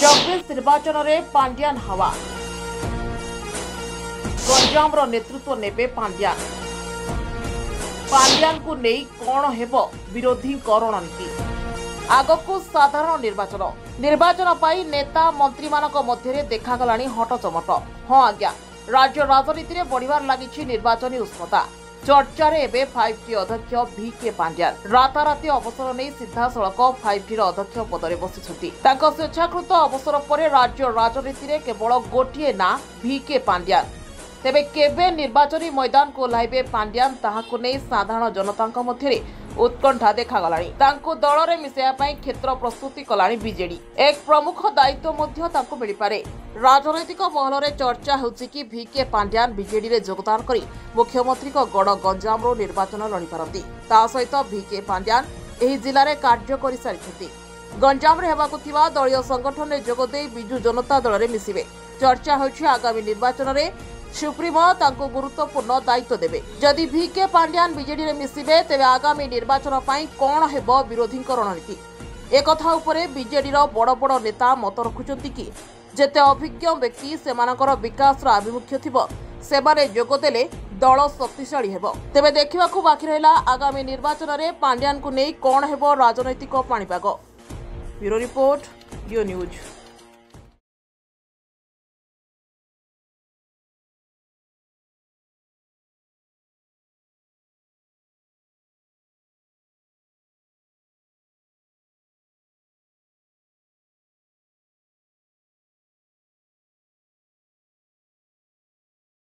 ଚବିଶ ନିର୍ବାଚନରେ ପାଣ୍ଡିଆନ ହାୱା ଗଞ୍ଜାମର ନେତୃତ୍ୱ ନେବେ ପାଣ୍ଡିଆନ ପାଣ୍ଡିଆନଙ୍କୁ ନେଇ କ'ଣ ହେବ ବିରୋଧୀଙ୍କ ରଣନୀତି ଆଗକୁ ସାଧାରଣ ନିର୍ବାଚନ ନିର୍ବାଚନ ପାଇଁ ନେତା ମନ୍ତ୍ରୀମାନଙ୍କ ମଧ୍ୟରେ ଦେଖାଗଲାଣି ହଟଚମଟ ହଁ ଆଜ୍ଞା ରାଜ୍ୟ ରାଜନୀତିରେ ବଢ଼ିବାର ଲାଗିଛି ନିର୍ବାଚନୀ ଉଷ୍ମତା ଚର୍ଚ୍ଚାରେ ଏବେ ଫାଇଭ୍ ଟି ଅଧ୍ୟକ୍ଷ ଭି କେ ପାଣ୍ଡ୍ୟାଲ ରାତାରାତି ଅବସର ନେଇ ସିଧାସଳଖ ଫାଇଭ୍ ଟିର ଅଧ୍ୟକ୍ଷ ପଦରେ ବସିଛନ୍ତି ତାଙ୍କ ସ୍ୱେଚ୍ଛାକୃତ ଅବସର ପରେ ରାଜ୍ୟ ରାଜନୀତିରେ କେବଳ ଗୋଟିଏ ନାଁ ଭି କେ ପାଣ୍ଡ୍ୟାଲ ତେବେ କେବେ ନିର୍ବାଚନୀ ମୈଦାନକୁ ଓହ୍ଲାଇବେ ପାଣ୍ଡ୍ୟାନ ତାହାକୁ ନେଇ ସାଧାରଣ ଜନତାଙ୍କ ମଧ୍ୟରେ ଉତ୍କଣ୍ଠା ଦେଖାଗଲାଣି ତାଙ୍କୁ ଦଳରେ ମିଶାଇବା ପାଇଁ କ୍ଷେତ୍ର ପ୍ରସ୍ତୁତି କଲାଣି ବିଜେଡି ଏକ ପ୍ରମୁଖ ଦାୟିତ୍ୱ ମଧ୍ୟ ତାଙ୍କୁ ମିଳିପାରେ ରାଜନୈତିକ ମହଲରେ ଚର୍ଚ୍ଚା ହେଉଛି କି ଭିକେ ପାଣ୍ଡ୍ୟାନ ବିଜେଡିରେ ଯୋଗଦାନ କରି ମୁଖ୍ୟମନ୍ତ୍ରୀଙ୍କ ଗଡ଼ ଗଞ୍ଜାମରୁ ନିର୍ବାଚନ ଲଢ଼ିପାରନ୍ତି ତା ସହିତ ଭିକେ ପାଣ୍ଡ୍ୟାନ ଏହି ଜିଲ୍ଲାରେ କାର୍ଯ୍ୟ କରିସାରିଛନ୍ତି ଗଞ୍ଜାମରେ ହେବାକୁ ଥିବା ଦଳୀୟ ସଂଗଠନରେ ଯୋଗଦେଇ ବିଜୁ ଜନତା ଦଳରେ ମିଶିବେ ଚର୍ଚ୍ଚା ହେଉଛି ଆଗାମୀ ନିର୍ବାଚନରେ ସୁପ୍ରିମୋ ତାଙ୍କୁ ଗୁରୁତ୍ୱପୂର୍ଣ୍ଣ ଦାୟିତ୍ୱ ଦେବେ ଯଦି ଭିକେ ପାଣ୍ଡିଆନ ବିଜେଡିରେ ମିଶିବେ ତେବେ ଆଗାମୀ ନିର୍ବାଚନ ପାଇଁ କ'ଣ ହେବ ବିରୋଧୀଙ୍କ ରଣନୀତି একথা উপরে বিজেডির বড় বড় নেতা মত রাখুছেন কি যেতে অভিজ্ঞ ব্যক্তি সেমানকর বিকাশর আভিমুখ্য থিব সেবারে যোগদেলে দল শক্তিশালী হব তেবে দেখা বাকি রহলা আগামী নির্বাচনের পাণ্ডিয়ানু নেই কণ হব রাজনৈতিক পাণিপাগ ব্যুরো রিপোর্ট ডিও নিউজ